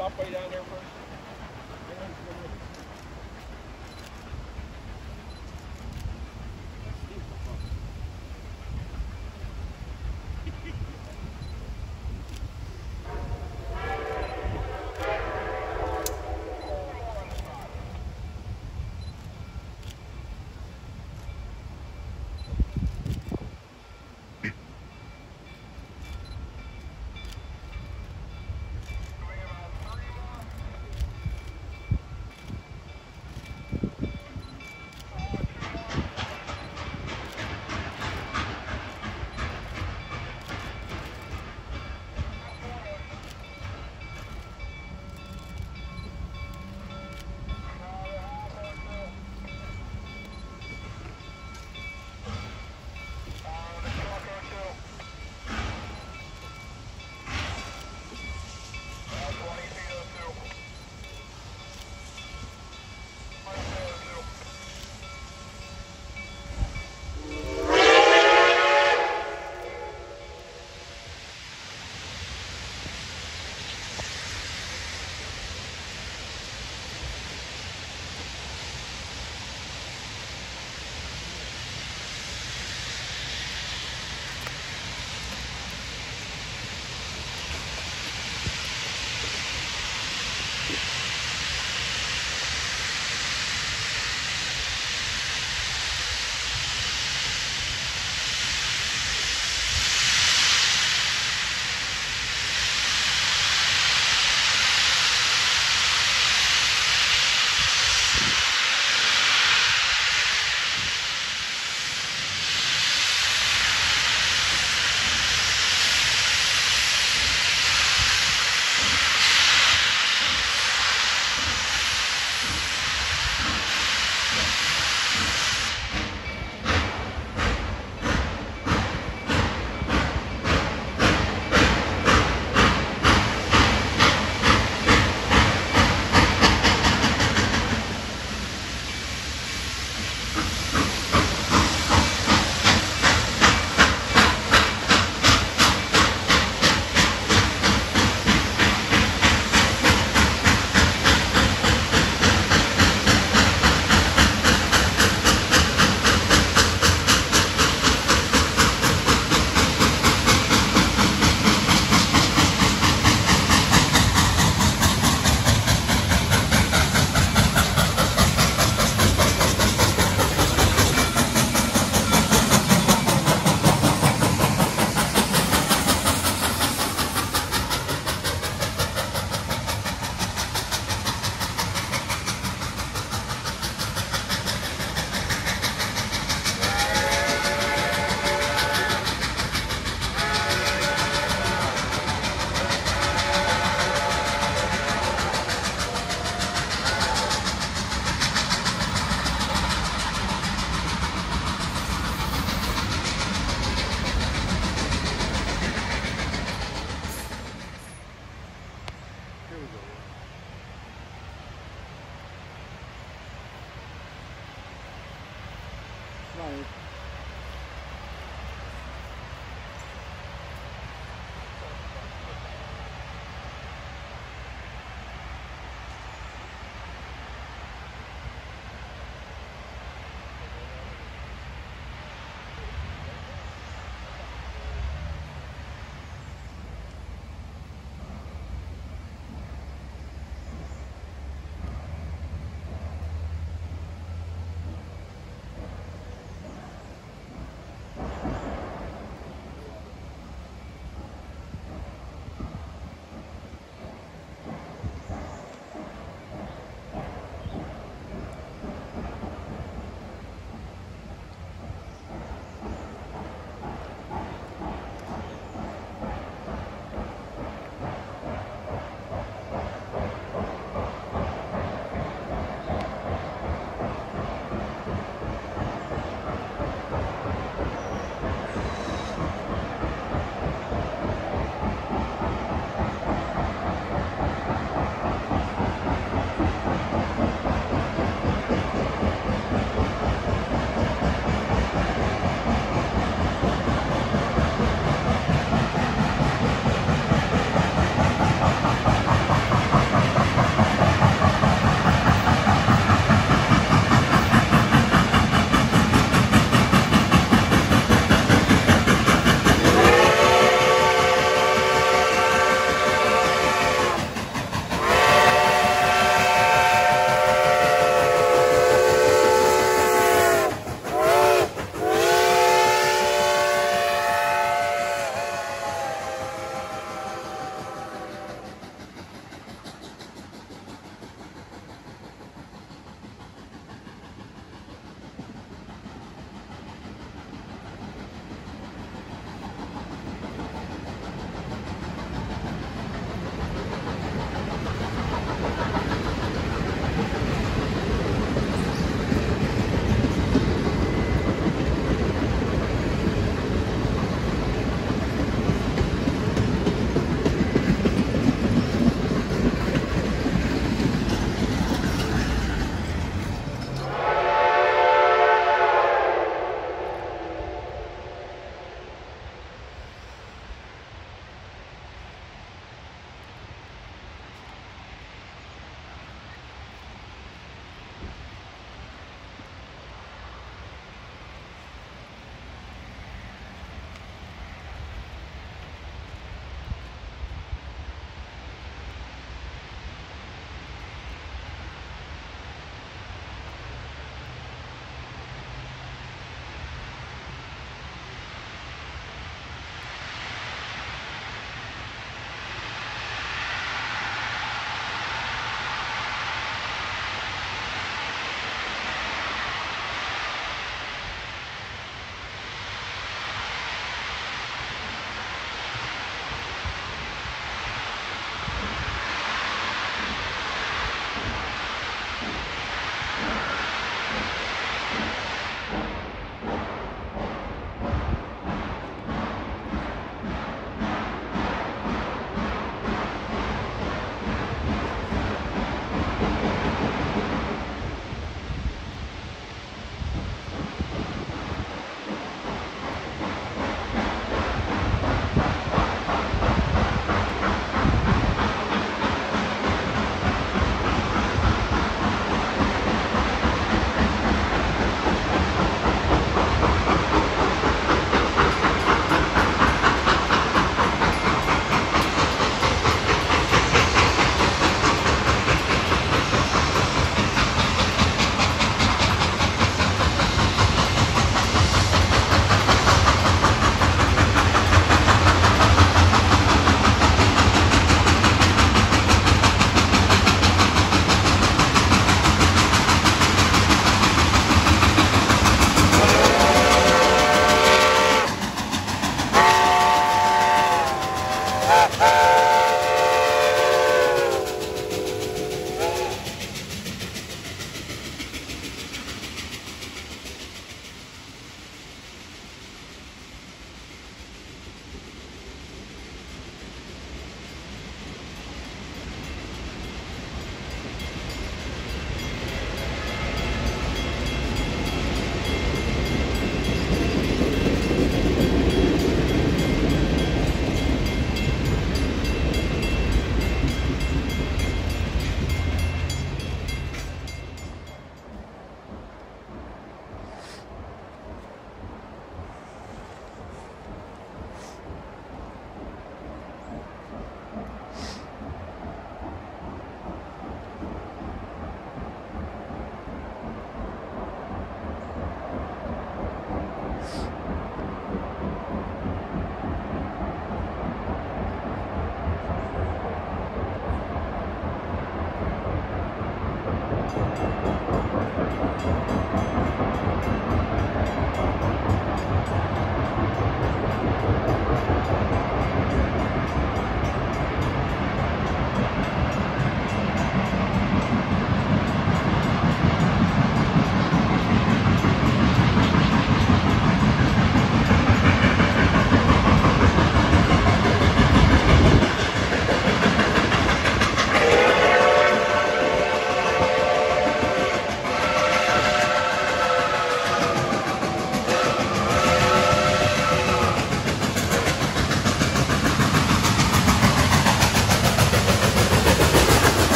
stop way down there first?